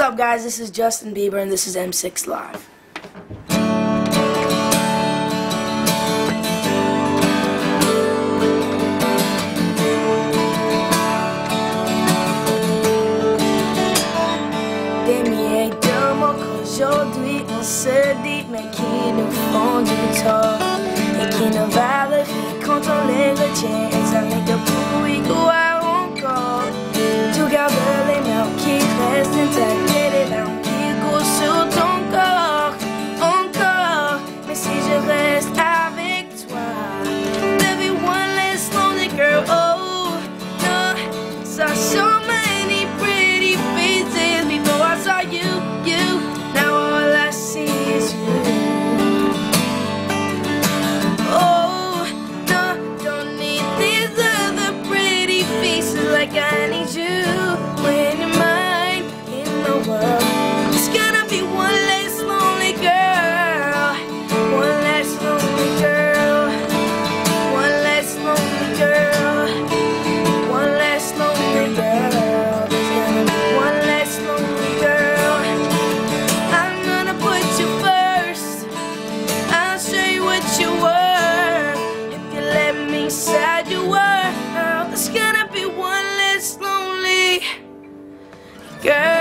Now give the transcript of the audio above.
up, guys? This is Justin Bieber, and this is M6 Live. On se dit, mais qui nous font du tort et qui quand on les retient. like I need you. When girl.